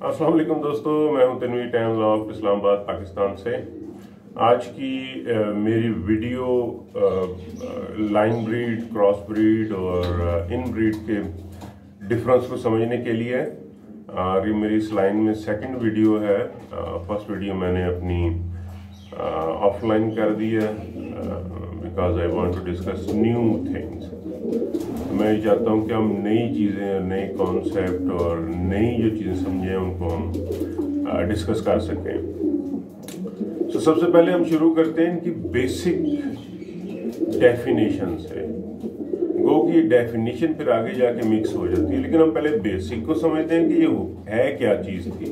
वालेकुम दोस्तों मैं हूँ तनवी टाइम्स ऑफ़ इस्लामाबाद पाकिस्तान से। आज की आ, मेरी video line breed cross breed और इन ब्रीड के डिफरेंस को समझने के लिए और ये मेरी इस लाइन में सेकंड वीडियो है। फ़र्स्ट वीडियो मैंने अपनी ऑफलाइन कर दी है because I want to discuss new things मैं ये चाहता हूँ कि हम नई चीज़ें नए कॉन्सेप्ट और नई जो चीज़ें समझें, उनको हम डिस्कस कर सकें। तो सबसे पहले हम शुरू करते हैं इनकी बेसिक डेफिनेशन से। गो की डेफिनेशन फिर आगे जाके मिक्स हो जाती है, लेकिन हम पहले बेसिक को समझते हैं कि ये है क्या चीज़ थी,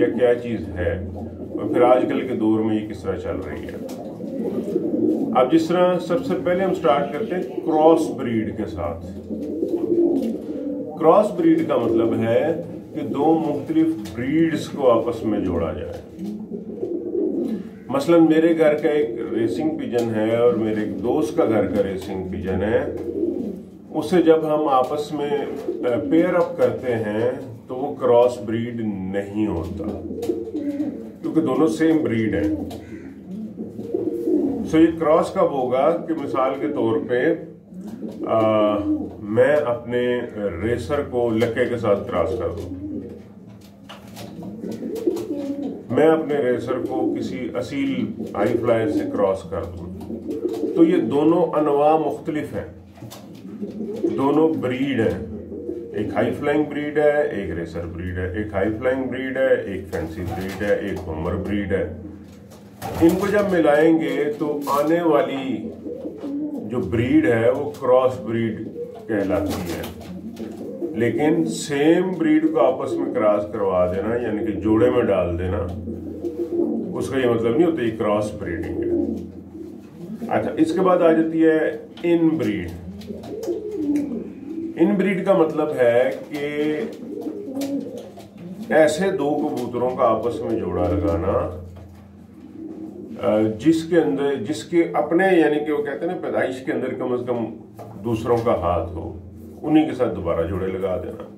या क्या चीज़ है, और फिर आजकल के दौर में ये किस तरह चल रही है। अब जिस तरह सबसे पहले हम स्टार्ट करते हैं क्रॉस ब्रीड के साथ। क्रॉस ब्रीड का मतलब है कि दो मुख्तलिफ़ ब्रीड्स को आपस में जोड़ा जाए। मसलन मेरे घर का एक रेसिंग पिजन है और मेरे एक दोस्त का घर का रेसिंग पिजन है। उसे जब हम आपस में पेयर अप करते हैं तो वो क्रॉस ब्रीड नहीं होता। क्योंकि दोनों सेम ब्रीड है। सो ये क्रॉस कब होगा कि मिसाल के तौर पे आ, मैं अपने रेसर को लक्के के साथ क्रॉस कर दूँ। मैं अपने रेसर को किसी असील हाई फ्लायर से क्रॉस कर दूँ। तो ये दोनों अनवा मुख्तलिफ़ हैं। दोनों ब्रीड हैं। एक हाई फ्लाइंग ब्रीड है एक रेसर ब्रीड है। एक हाई फ्लाइंग ब्रीड है एक फैंसी ब्रीड है एक बम्बर ब्रीड है। इनको जब मिलाएँगे तो आने वाली जो ब्रीड है, वो क्रॉस ब्रीड कहलाती है। लेकिन सेम ब्रीड को आपस में क्रॉस करवा देना, यानी कि जोड़े में डाल देना, उसका ये मतलब नहीं होता, ये क्रॉस ब्रीडिंग है। अच्छा इसके बाद आ जाती है इन ब्रीड इन ब्रीड का मतलब है कि ऐसे दो कबूतरों का आपस में जोड़ा लगाना जिसके अंदर, जिसके अपने, यानी कि वो कहते हैं ना, पैदाइश के अंदर कम अज कम दूसरों का हाथ हो, उन्हीं के साथ दोबारा जोड़े लगा देना।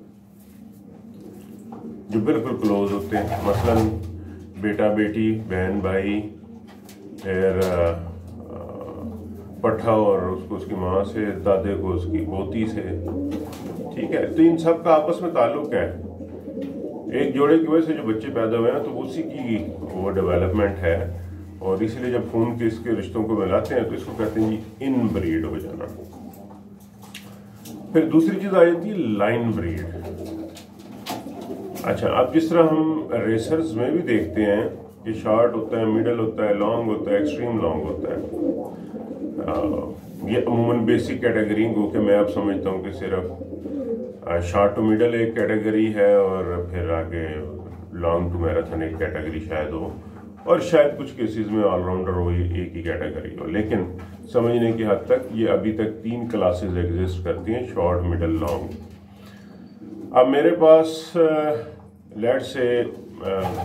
जो बिल्कुल क्लोज होते हैं। मसलन, बेटा, बेटी, बहन, भाई, फिर पट्ठा और उसको उसकी माँ से, दादे को उसकी पोती से, ठीक है? तो इन सब का आपस में ताल्लुक है। एक जोड़े की वजह से जो बच्चे पैदा हुए हैं तो उसी की वो डेवलपमेंट है। और इसीलिए जब खून के इसके रिश्तों को मिलाते हैं तो इसको कहते हैं इन ब्रीड हो जाना। फिर दूसरी चीज़ आ जाती है लाइन ब्रीड अच्छा अब जिस तरह हम रेसर्स में भी देखते हैं कि शॉर्ट होता है मिडल होता है लॉन्ग होता है एक्सट्रीम लॉन्ग होता है। ये अमूमन बेसिक कैटेगरी को कि मैं अब समझता हूँ कि सिर्फ़ शॉर्ट टू मिडल एक कैटेगरी है, और फिर आगे लॉन्ग टू मैराथन एक कैटेगरी शायद हो। और शायद कुछ केसेस में ऑलराउंडर हो एक ही कैटेगरी हो। लेकिन समझने की हद तक ये अभी तक तीन क्लासेस एग्जिस्ट करती हैं शॉर्ट मिडल लॉन्ग अब मेरे पास लेट से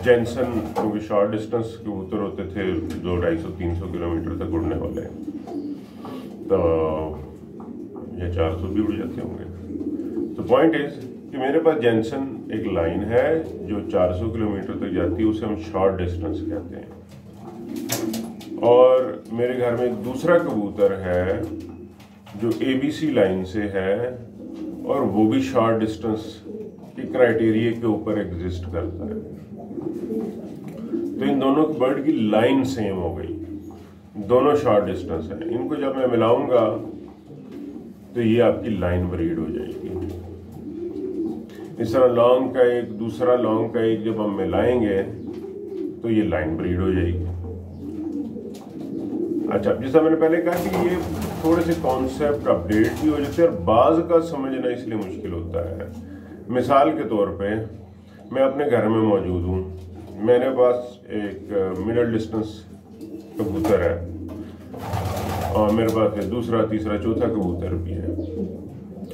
जेंसन क्योंकि शॉर्ट डिस्टेंस के कबूतर होते थे दो ढाई सौ, तीन सौ किलोमीटर तक उड़ने वाले तो ये चार सौ भी उड़ जाते होंगे। तो पॉइंट इज़ कि मेरे पास जेंसन एक लाइन है जो 400 किलोमीटर तक जाती है, उसे हम शॉर्ट डिस्टेंस कहते हैं। और मेरे घर में दूसरा कबूतर है, जो एबीसी लाइन से है, और वो भी शॉर्ट डिस्टेंस के क्राइटेरिया के ऊपर एग्जिस्ट करता है। तो इन दोनों बर्ड की लाइन सेम हो गई। दोनों शॉर्ट डिस्टेंस है। इनको जब मैं मिलाऊँगा तो ये आपकी लाइन ब्रीड हो जाएगी। इस तरह लॉन्ग का एक, दूसरा लॉन्ग का एक जब हम मिलाएँगे तो ये लाइन ब्रीड हो जाएगी। अच्छा जैसा मैंने पहले कहा कि ये थोड़े से कॉन्सेप्ट अपडेट भी हो जाते हैं और बाज का समझना इसलिए मुश्किल होता है। मिसाल के तौर पे, मैं अपने घर में मौजूद हूँ। मेरे पास एक मिडल डिस्टेंस कबूतर है और मेरे पास दूसरा, तीसरा, चौथा कबूतर भी है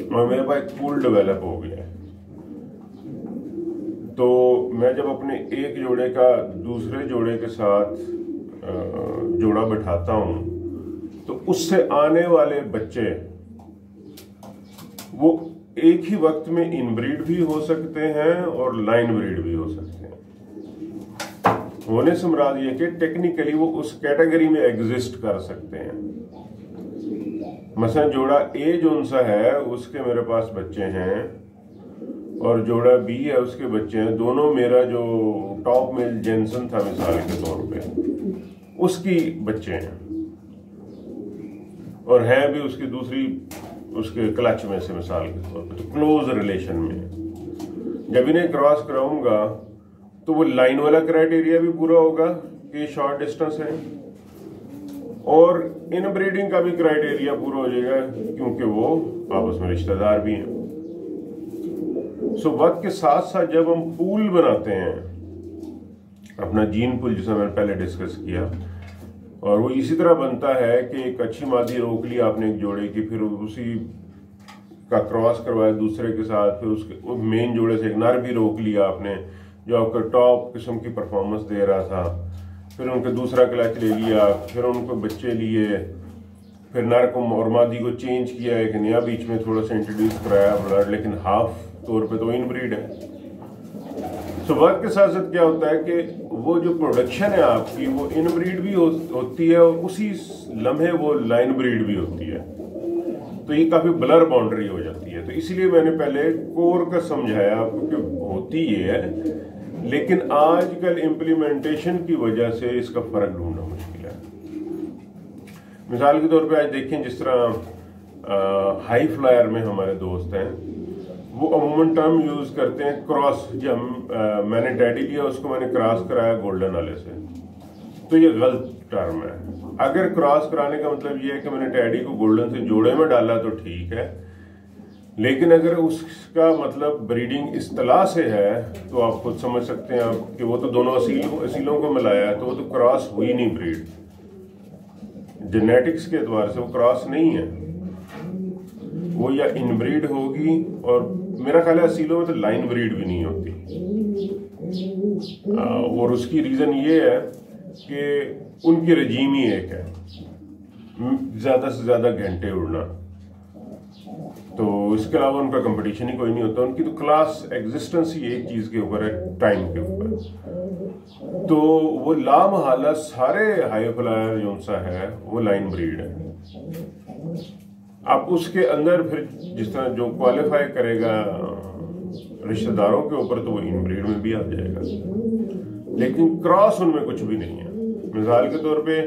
और मेरे पास एक पूल डेवलप हो गया है। तो मैं जब अपने एक जोड़े का, दूसरे जोड़े के साथ जोड़ा बैठाता हूँ तो उससे आने वाले बच्चे, वो एक ही वक्त में इनब्रीड भी हो सकते हैं और लाइन ब्रीड भी हो सकते हैं। होने से मुराद ये कि टेक्निकली वो उस कैटेगरी में एग्जिस्ट कर सकते हैं। मसलन जोड़ा ए जो सा है, उसके मेरे पास बच्चे हैं और जोड़ा बी है, उसके बच्चे हैं। दोनों मेरा जो टॉप मेल जेंसन था मिसाल के तौर पे, उसकी बच्चे हैं। और हैं भी उसकी दूसरी, उसके क्लच में से मिसाल के तौर पे तो क्लोज रिलेशन में जब इन्हें क्रॉस कराऊँगा तो वो लाइन वाला क्राइटेरिया भी पूरा होगा कि शॉर्ट डिस्टेंस है। और इन ब्रीडिंग का भी क्राइटेरिया पूरा हो जाएगा, क्योंकि वो आपस में रिश्तेदार भी हैं। सो वक्त के साथ साथ जब हम पूल बनाते हैं, अपना जीन पुल जिसे मैंने पहले डिस्कस किया, और वो इसी तरह बनता है कि एक अच्छी मादी रोक ली आपने एक जोड़े की, फिर उसी का क्रॉस करवाया दूसरे के साथ, फिर उसके मेन जोड़े से एक नर भी रोक लिया आपने, जो आपका टॉप किस्म की परफॉर्मेंस दे रहा था। फिर उनके दूसरा क्लच ले लिया, फिर उनको बच्चे लिए, फिर नर को, और मादी को चेंज किया, एक नया बीच में थोड़ा सा इंट्रोड्यूस कराया ब्लड लेकिन हाफ़ तौर पे तो इन ब्रीड है। तो वर्क के साथ साथ क्या होता है कि वो जो प्रोडक्शन है आपकी वो इन ब्रीड भी हो, होती है और उसी लम्हे वो लाइन ब्रीड भी होती है। तो ये काफ़ी ब्लर बाउंड्री हो जाती है। तो इसलिए मैंने पहले कोर का समझाया आपको कि होती ये है लेकिन आजकल इम्प्लीमेंटेशन की वजह से इसका फ़र्क ढूंढना मुश्किल है। मिसाल के तौर पे आज देखें जिस तरह हाई फ्लायर में हमारे दोस्त हैं। वो अमूमन टर्म यूज़ करते हैं क्रॉस जब मैंने डैडी लिया, उसको मैंने क्रॉस कराया गोल्डन वाले से। तो ये गलत टर्म है। अगर क्रॉस कराने का मतलब ये है कि मैंने डैडी को गोल्डन से जोड़े में डाला तो ठीक है। लेकिन अगर उसका मतलब ब्रीडिंग इस तला से है तो आप खुद समझ सकते हैं आप कि वो तो दोनों असील, असीलों को मिलाया है तो वो तो क्रॉस हुई नहीं ब्रीड जेनेटिक्स के द्वार से वो क्रॉस नहीं है। वो या इनब्रीड होगी और मेरा ख्याल है असीलों में तो लाइन ब्रीड भी नहीं होती। आ, और उसकी रीजन ये है कि उनकी रजीम ही एक है। ज़्यादा से ज़्यादा घंटे उड़ना। तो इसके अलावा उनका कंपटीशन ही कोई नहीं होता। उनकी तो क्लास एग्जिस्टेंस ही एक चीज़ के ऊपर है टाइम के ऊपर। तो वो लामहाला सारे हाई फ्लायर जो सा है वो लाइन ब्रीड है। अब उसके अंदर फिर जिस तरह जो क्वालिफाई करेगा, रिश्तेदारों के ऊपर तो वो इन ब्रीड में भी आ जाएगा। लेकिन क्रॉस उनमें कुछ भी नहीं है। मिसाल के तौर पे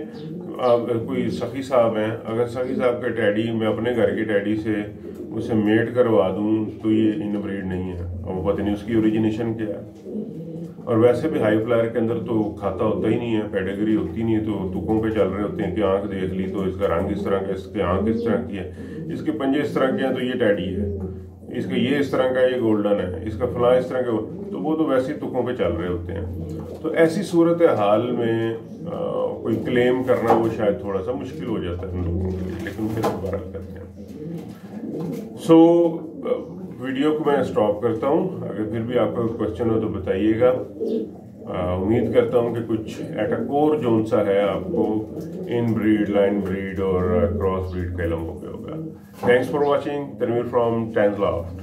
कोई सखी साहब हैं, अगर सखी साहब के डैडी मैं अपने घर के डैडी से उसे मेट करवा दूँ तो ये इन ब्रीड नहीं है। और वो पता नहीं उसकी ओरिजिनेशन क्या है। और वैसे भी हाई फ्लायर के अंदर तो खाता होता ही नहीं है पेडेगरी होती नहीं है तो तुकों पे चल रहे होते हैं कि आँख देख ली तो इसका रंग इस तरह का इसके आँख इस तरह की है इसके पंजे इस तरह के हैं तो ये टैडी है इसका ये इस तरह का ये गोल्डन है इसका फला इस तरह का तो वो तो वैसे ही तुकों पे चल रहे होते हैं। तो ऐसी सूरत हाल में आ, कोई क्लेम करना वो शायद थोड़ा सा मुश्किल हो जाता है लोगों के लिए लेकिन फिर दोबारा करते हैं। सो so, वीडियो को मैं स्टॉप करता हूँ। अगर फिर भी आपका क्वेश्चन हो तो बताइएगा। उम्मीद करता हूँ कि कुछ एट अ कोर जोन सा है आपको इन ब्रीड लाइन ब्रीड और क्रॉस ब्रीड के हो गया होगा। Thanks for watching Tanveer from tens loft